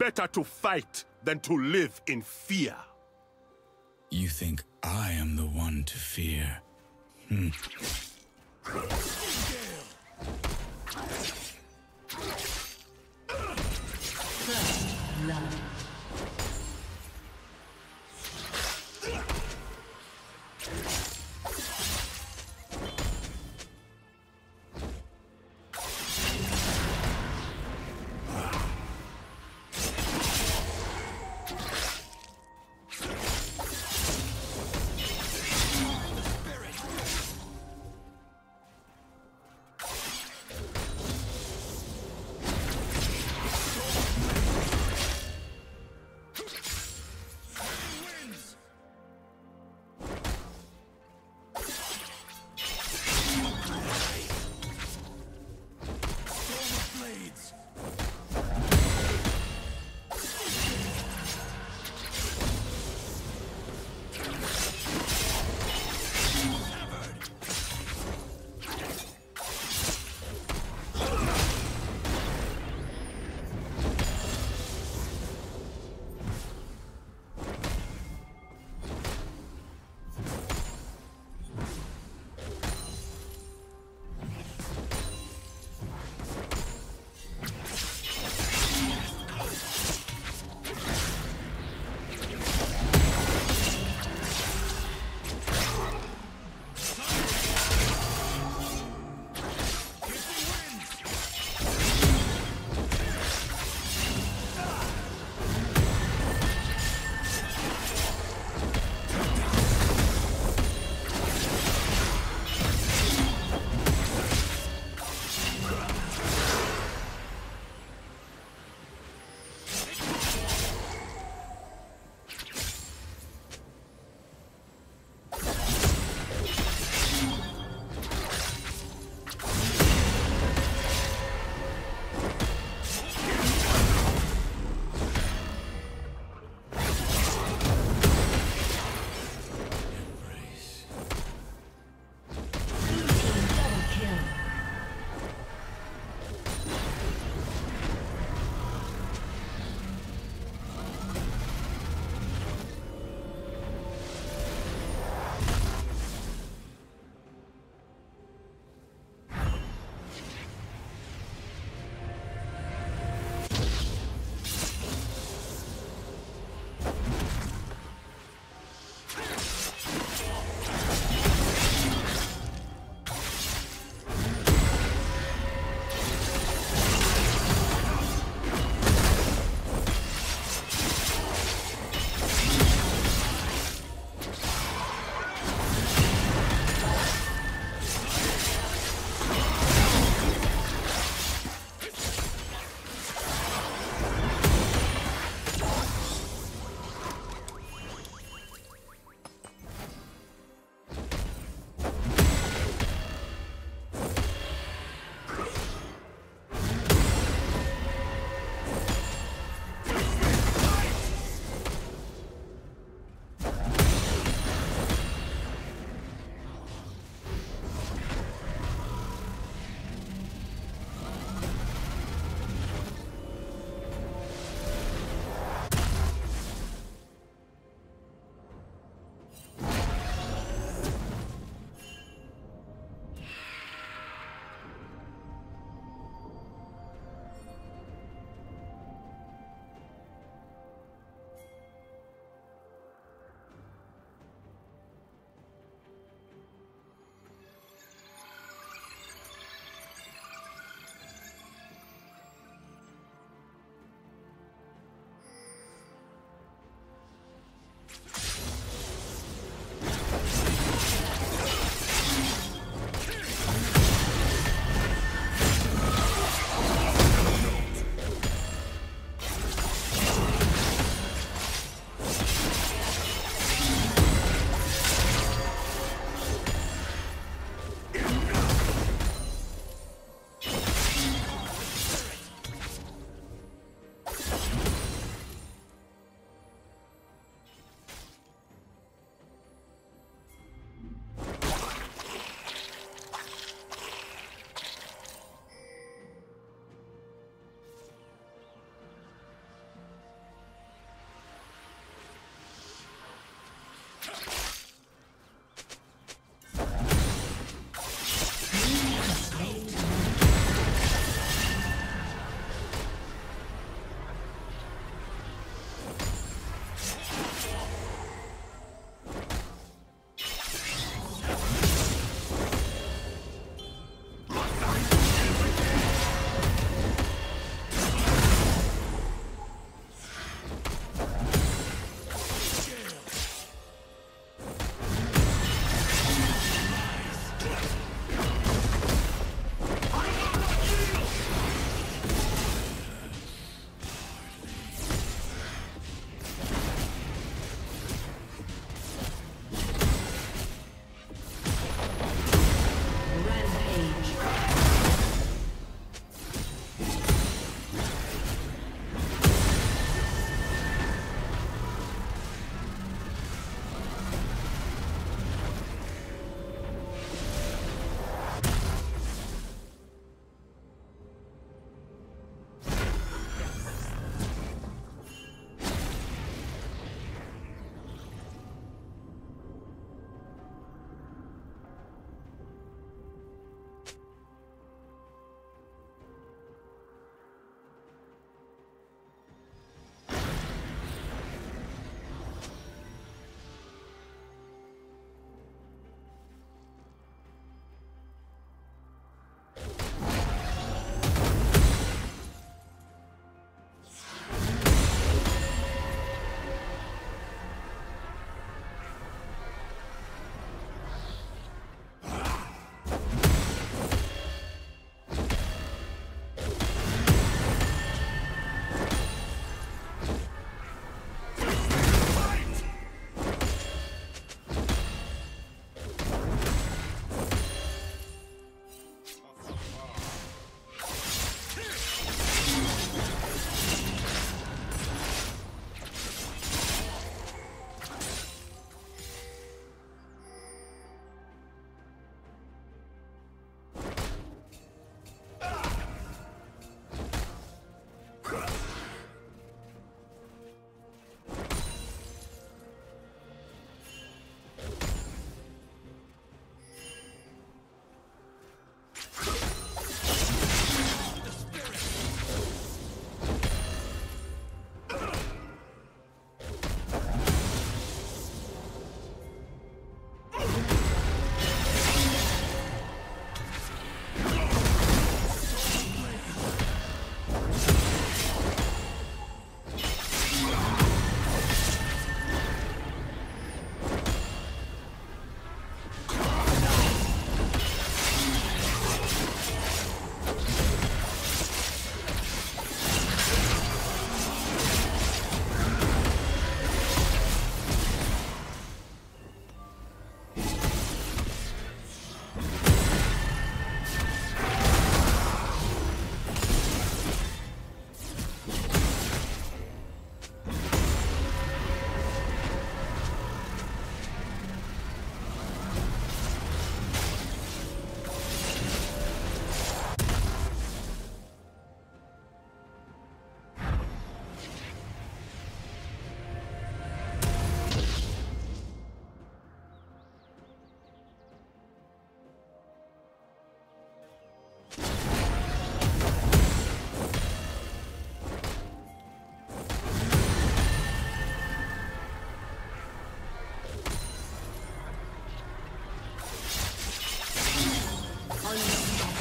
better to fight than to live in fear. You think I am the one to fear? Hmm. Blood.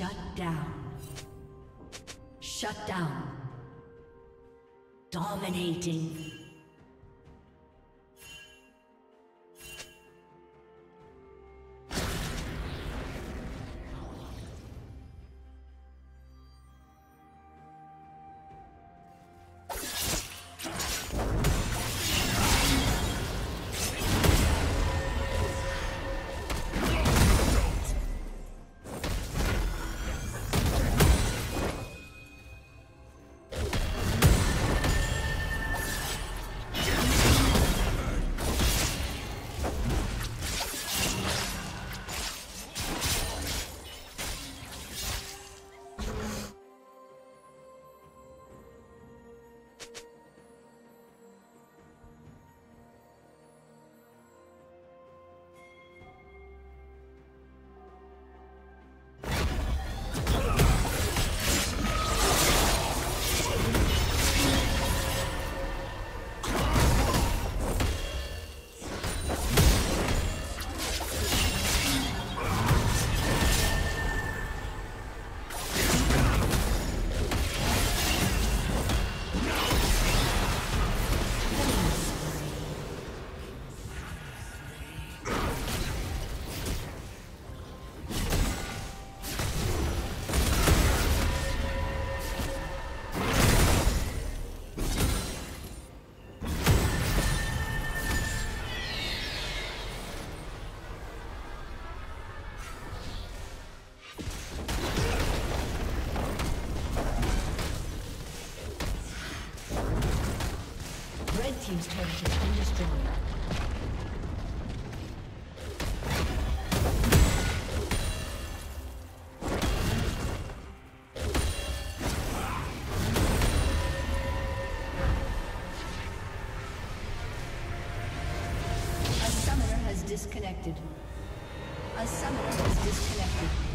Shut down. Shut down. Dominating. Team's turret has been destroyed. disconnected. A summoner has disconnected.